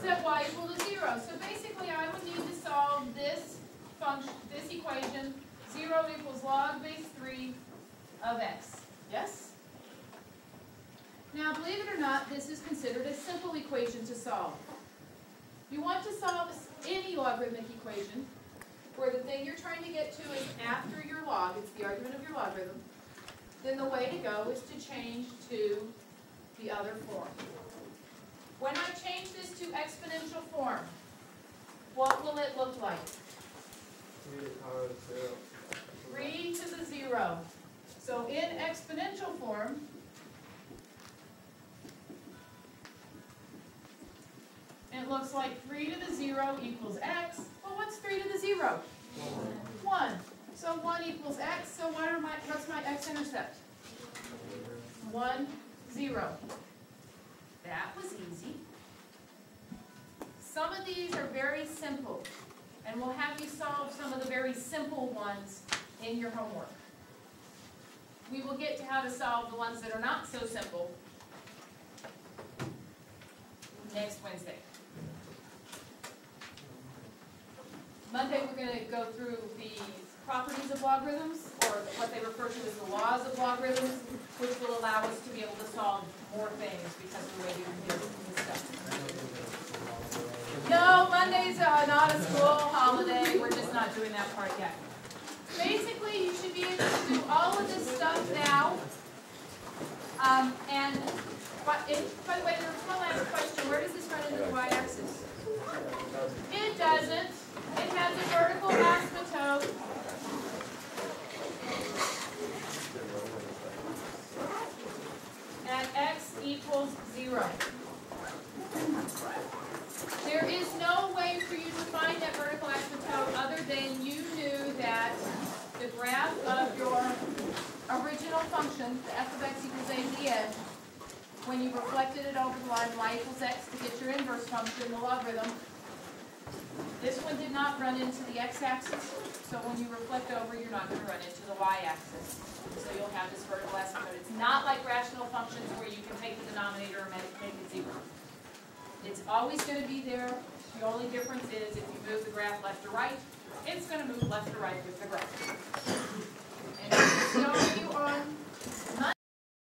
set y equal to zero. So basically, I would need to solve this function, this equation, zero equals log base three of x. Yes? Now, believe it or not, this is considered a simple equation to solve. If you want to solve any logarithmic equation, where the thing you're trying to get to is after your log, it's the argument of your logarithm, then the way to go is to change to the other form. When I change this to form, what will it look like? Three to the zero. 3 to the 0. So in exponential form, it looks like 3 to the 0 equals x. Well, what's 3 to the 0? 1. So 1 equals x, so what are my, what's my x-intercept? 1, 0. That was easy. Some of these are very simple, and we'll have you solve some of the very simple ones in your homework. We will get to how to solve the ones that are not so simple next Wednesday. Monday, we're going to go through the properties of logarithms, or what they refer to as the laws of logarithms, which will allow us to be able to solve more things because of the way we do this stuff. Sunday's uh, not a school holiday. We're just not doing that part yet. Basically, you should be able to do all of this stuff now. Um, and but if, by the way, there was one last question. Where does this run into the y-axis? It doesn't. It has a vertical asymptote. At x equals 0. Original function, the f of x equals a to the edge, when you reflected it over the line y equals x to get your inverse function, the logarithm, this one did not run into the x-axis, so when you reflect over, you're not going to run into the y-axis. So you'll have this vertical asymptote. It's not like rational functions where you can take the denominator and make make it zero. It's always going to be there. The only difference is if you move the graph left or right, it's going to move left or right with the graph.